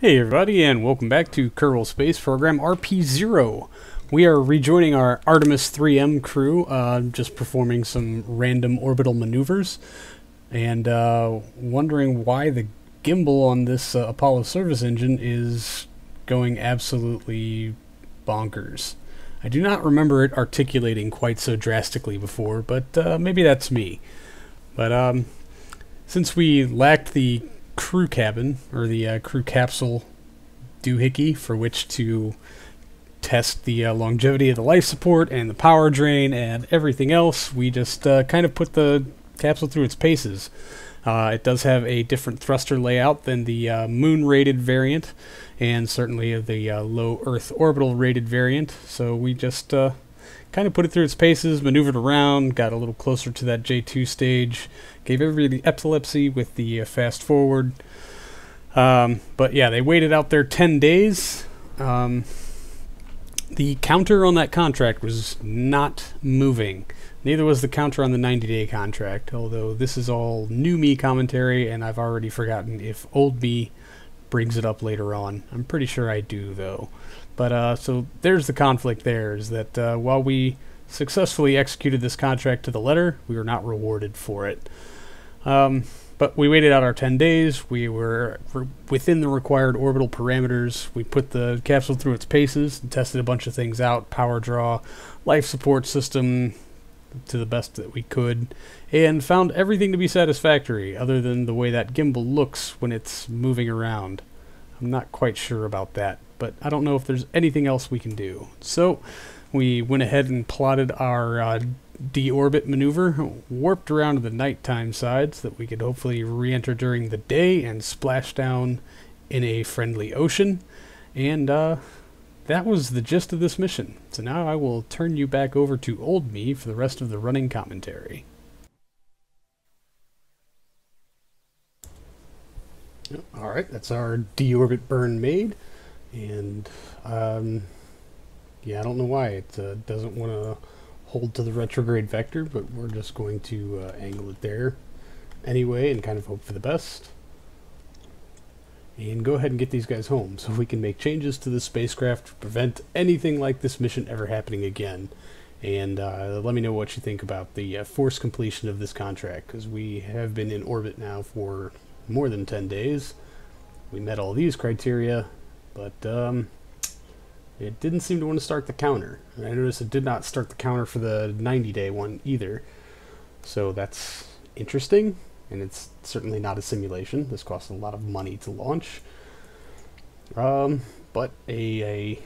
Hey everybody, and welcome back to Kerbal Space Program RP0. We are rejoining our Artemis 3M crew, uh, just performing some random orbital maneuvers, and uh, wondering why the gimbal on this uh, Apollo service engine is going absolutely bonkers. I do not remember it articulating quite so drastically before, but uh, maybe that's me. But um, since we lacked the crew cabin or the uh, crew capsule doohickey for which to test the uh, longevity of the life support and the power drain and everything else, we just uh, kind of put the capsule through its paces. Uh, it does have a different thruster layout than the uh, moon rated variant, and certainly the uh, low Earth orbital rated variant. So we just uh, kind of put it through its paces, maneuvered around, got a little closer to that J2 stage, gave everybody the epilepsy with the uh, fast forward. Um, but yeah, they waited out there 10 days. Um, the counter on that contract was not moving. Neither was the counter on the 90 day contract, although this is all new me commentary, and I've already forgotten if old me brings it up later on. I'm pretty sure I do, though. But uh, so there's the conflict there is that uh, while we successfully executed this contract to the letter, we were not rewarded for it. Um, but we waited out our 10 days. We were within the required orbital parameters. We put the capsule through its paces and tested a bunch of things out power draw, life support system to the best that we could, and found everything to be satisfactory other than the way that gimbal looks when it's moving around. I'm not quite sure about that, but I don't know if there's anything else we can do. So we went ahead and plotted our uh, deorbit maneuver, warped around to the nighttime side so that we could hopefully re-enter during the day and splash down in a friendly ocean. And uh, that was the gist of this mission. So now I will turn you back over to old me for the rest of the running commentary. Alright, that's our deorbit burn made. And, um, yeah, I don't know why it uh, doesn't want to hold to the retrograde vector, but we're just going to uh, angle it there anyway and kind of hope for the best. And go ahead and get these guys home so we can make changes to the spacecraft to prevent anything like this mission ever happening again. And uh, let me know what you think about the uh, forced completion of this contract, because we have been in orbit now for more than 10 days. We met all these criteria, but um, it didn't seem to want to start the counter. And I noticed it did not start the counter for the 90 day one either. So that's interesting, and it's certainly not a simulation. This costs a lot of money to launch. Um, but a, a,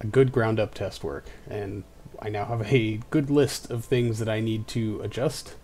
a good ground up test work, and I now have a good list of things that I need to adjust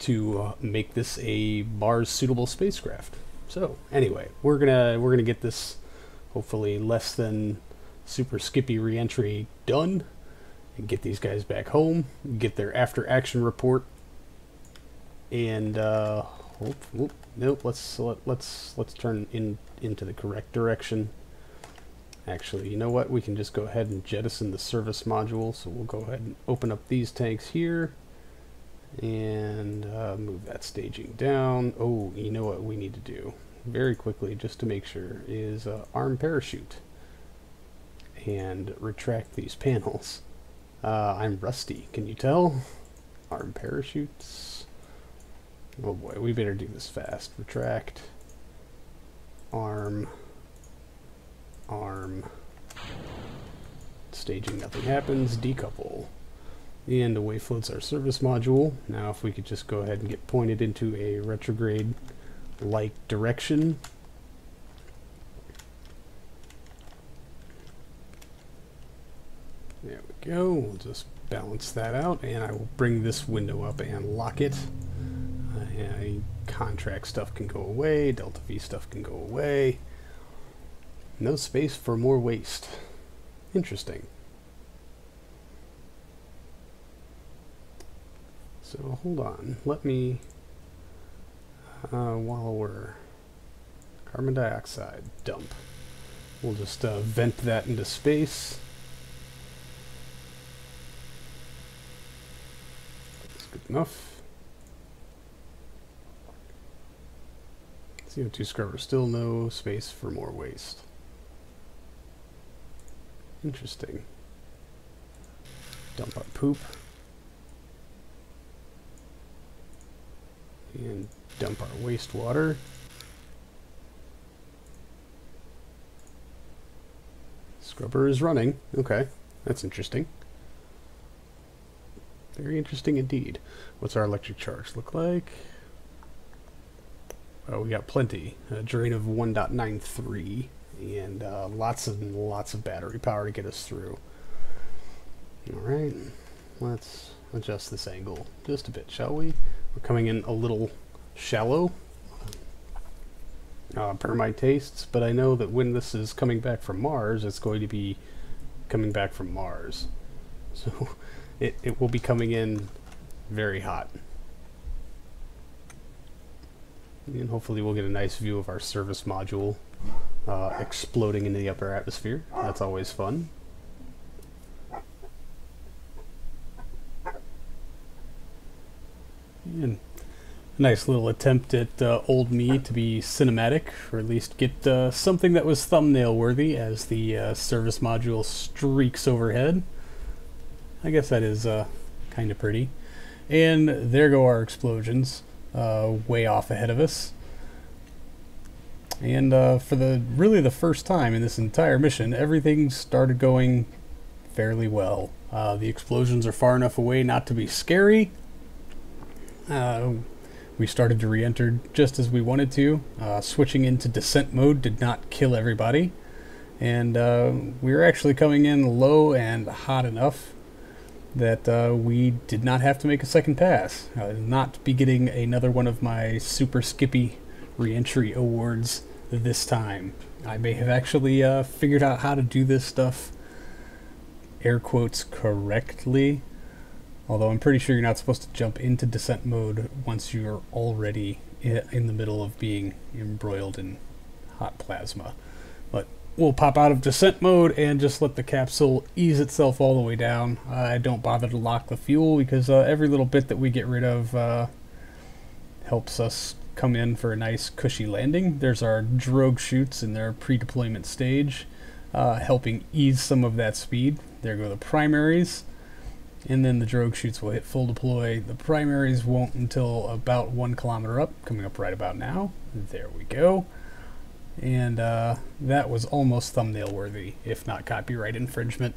to uh, make this a Mars suitable spacecraft. So anyway, we're gonna we're gonna get this hopefully less than super skippy reentry done and get these guys back home, get their after action report, and uh, whoop, whoop, nope. Let's let, let's let's turn in into the correct direction. Actually, you know what? We can just go ahead and jettison the service module. So we'll go ahead and open up these tanks here and uh, move that staging down. Oh, you know what we need to do very quickly just to make sure is uh, arm parachute and retract these panels. Uh, I'm rusty, can you tell? Arm parachutes. Oh boy, we better do this fast. Retract. Arm. Arm. Staging, nothing happens. Decouple. And away floats our service module. Now if we could just go ahead and get pointed into a retrograde-like direction, There we go. We'll just balance that out, and I will bring this window up and lock it. Uh, contract stuff can go away, Delta V stuff can go away. No space for more waste. Interesting. So hold on, let me, uh, while we're carbon dioxide dump, we'll just uh, vent that into space. That's good enough. CO2 scrubber, still no space for more waste. Interesting. Dump our poop. And dump our wastewater. Scrubber is running. Okay, that's interesting. Very interesting indeed. What's our electric charge look like? Oh, we got plenty. A drain of 1.93 and uh, lots and lots of battery power to get us through. All right, let's adjust this angle just a bit, shall we? We're coming in a little shallow uh, per my tastes, but I know that when this is coming back from Mars, it's going to be coming back from Mars. So it, it will be coming in very hot. And hopefully we'll get a nice view of our service module uh, exploding into the upper atmosphere. That's always fun. And a nice little attempt at uh, old me to be cinematic, or at least get uh, something that was thumbnail worthy as the uh, service module streaks overhead. I guess that is uh, kind of pretty. And there go our explosions, uh, way off ahead of us. And uh, for the really the first time in this entire mission, everything started going fairly well. The explosions are far enough away not to be scary. Uh, we started to re-enter just as we wanted to. Uh, switching into descent mode did not kill everybody. And uh, we were actually coming in low and hot enough that uh, we did not have to make a second pass. not be getting another one of my super skippy re-entry awards this time. I may have actually uh, figured out how to do this stuff, air quotes, correctly. Although I'm pretty sure you're not supposed to jump into descent mode once you're already in the middle of being embroiled in hot plasma. But we'll pop out of descent mode and just let the capsule ease itself all the way down. I don't bother to lock the fuel because uh, every little bit that we get rid of uh, helps us come in for a nice cushy landing. There's our drogue chutes in their pre-deployment stage, uh, helping ease some of that speed. There go the primaries, and then the drogue chutes will hit full deploy. The primaries won't until about one kilometer up, coming up right about now. There we go. And uh, that was almost thumbnail worthy, if not copyright infringement.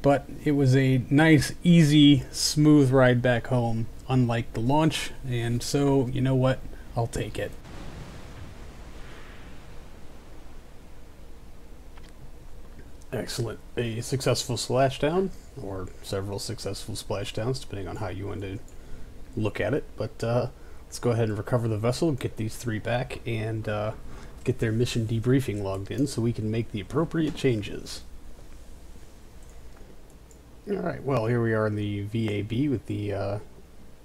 But it was a nice, easy, smooth ride back home, unlike the launch. And so, you know what? I'll take it. Excellent. A successful splashdown, or several successful splashdowns, depending on how you want to look at it. But uh, let's go ahead and recover the vessel, get these three back, and uh, get their mission debriefing logged in so we can make the appropriate changes. Alright, well, here we are in the VAB with the uh,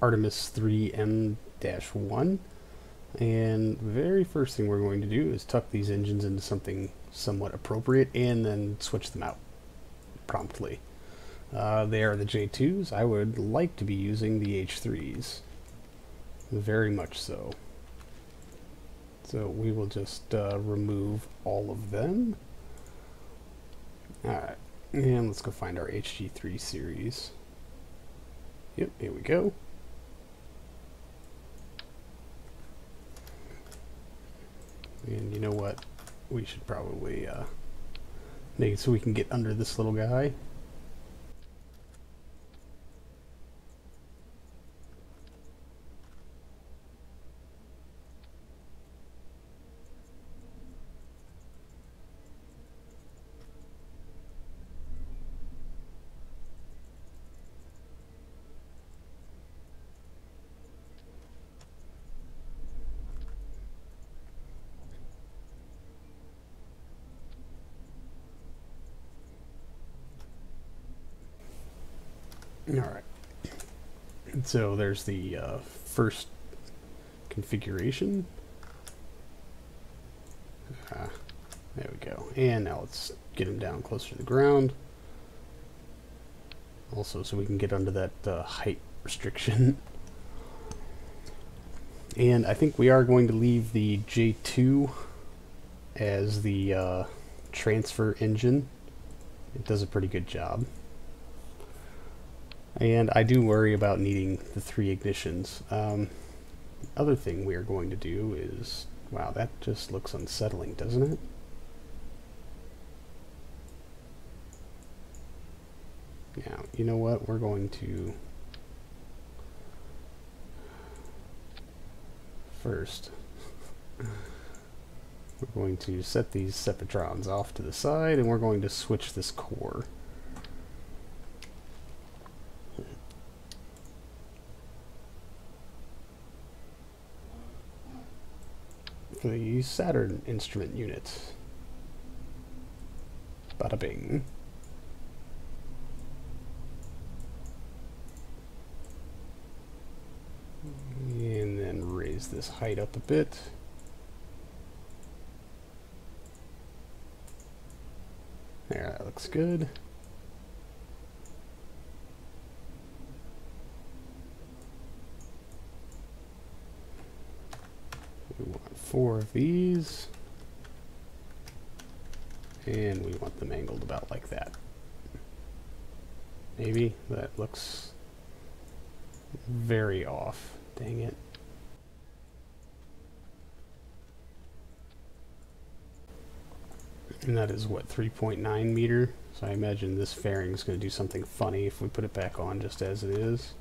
Artemis 3M-1. And very first thing we're going to do is tuck these engines into something somewhat appropriate and then switch them out promptly. Uh, they are the J2s. I would like to be using the HG3s. Very much so. So we will just uh, remove all of them. Alright, and let's go find our HG3 series. Yep, here we go. And you know what? We should probably uh, make it so we can get under this little guy. All right. So there's the uh, first configuration. Uh, there we go. And now let's get him down closer to the ground. Also, so we can get under that uh, height restriction. And I think we are going to leave the J2 as the uh, transfer engine. It does a pretty good job. And I do worry about needing the three ignitions. Um, other thing we are going to do is, wow, that just looks unsettling, doesn't it? Yeah, you know what? We're going to first. We're going to set these Sepratrons off to the side and we're going to switch this core. Saturn instrument unit. Bada bing. And then raise this height up a bit. There, that looks good. We want four of these. And we want them angled about like that. Maybe that looks very off. Dang it. And that is what, 3.9 meter? So I imagine this fairing is going to do something funny if we put it back on just as it is.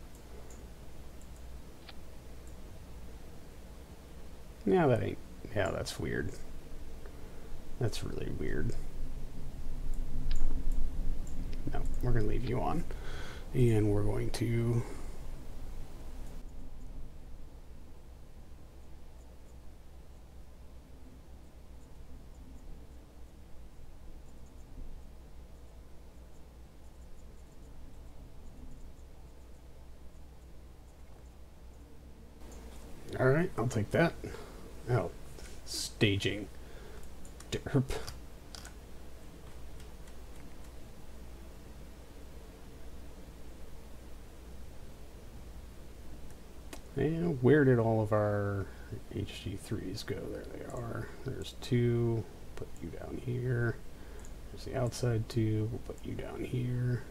Yeah, that ain't, yeah, that's weird. That's really weird. No, we're going to leave you on. And we're going to Alright, I'll take that. Oh, staging. Derp. And where did all of our HG3s go? There they are. There's two. Put you down here. There's the outside two. We'll put you down here.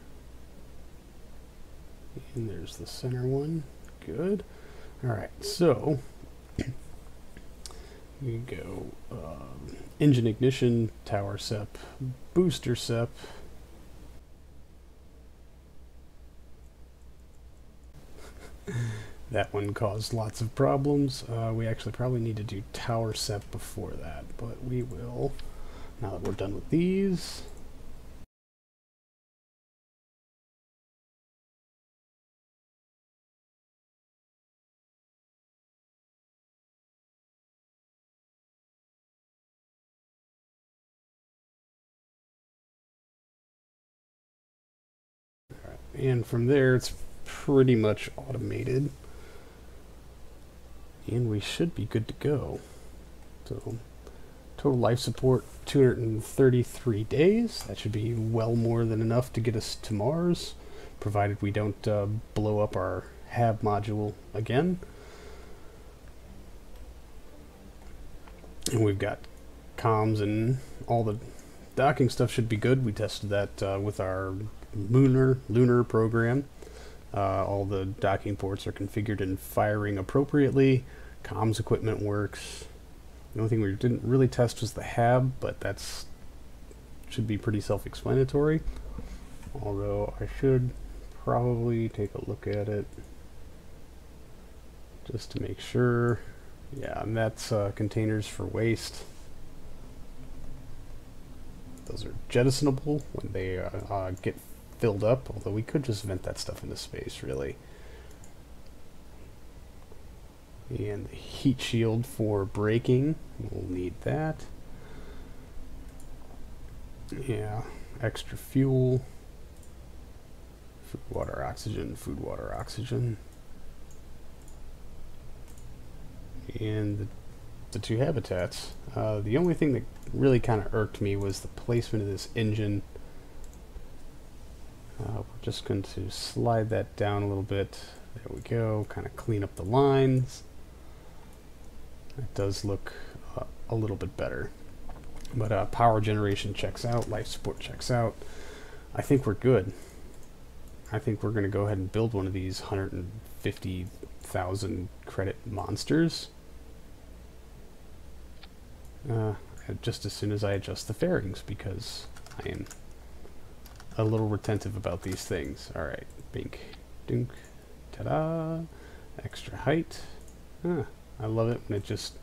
And there's the center one. Good. Alright, so we go um, engine ignition, tower sep, booster sep. that one caused lots of problems. Uh, we actually probably need to do tower sep before that, but we will, now that we're done with these. And from there it's pretty much automated. And we should be good to go. So total life support 233 days. That should be well more than enough to get us to Mars provided we don't uh, blow up our hab module again. And we've got comms and all the docking stuff should be good. We tested that uh, with our lunar lunar program. Uh, all the docking ports are configured and firing appropriately. Comms equipment works. The only thing we didn't really test was the HAB, but that's should be pretty self-explanatory. Although I should probably take a look at it just to make sure. Yeah, and that's uh, containers for waste. Those are jettisonable when they uh, uh, get filled up, although we could just vent that stuff into space, really. And the heat shield for braking, we'll need that. Yeah, extra fuel, food, water, oxygen, food, water, oxygen. And the, the two habitats. Uh, the only thing that really kind of irked me was the placement of this engine uh, we're just going to slide that down a little bit. There we go. Kind of clean up the lines. It does look uh, a little bit better. But uh, power generation checks out, life support checks out. I think we're good. I think we're going to go ahead and build one of these 150,000 credit monsters. Uh, just as soon as I adjust the fairings because I am a little retentive about these things. Alright, bink, dunk, ta-da, extra height. Ah, I love it when it just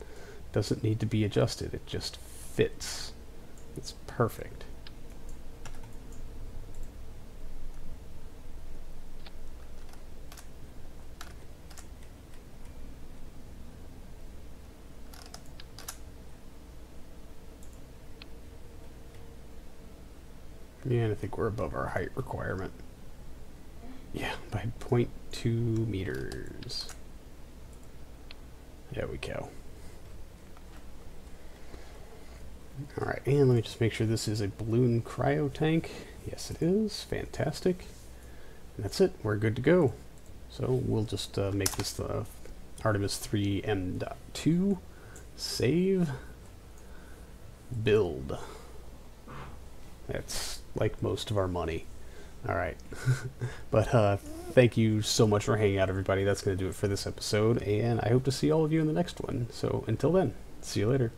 doesn't need to be adjusted. It just fits. It's perfect. And I think we're above our height requirement. Yeah, by 0.2 meters. There we go. Alright, and let me just make sure this is a balloon cryo tank. Yes, it is. Fantastic. And that's it. We're good to go. So we'll just uh, make this the Artemis 3 M.2. Save. Build. That's like most of our money. Alright. but uh, thank you so much for hanging out, everybody. That's going to do it for this episode, and I hope to see all of you in the next one. So until then, see you later.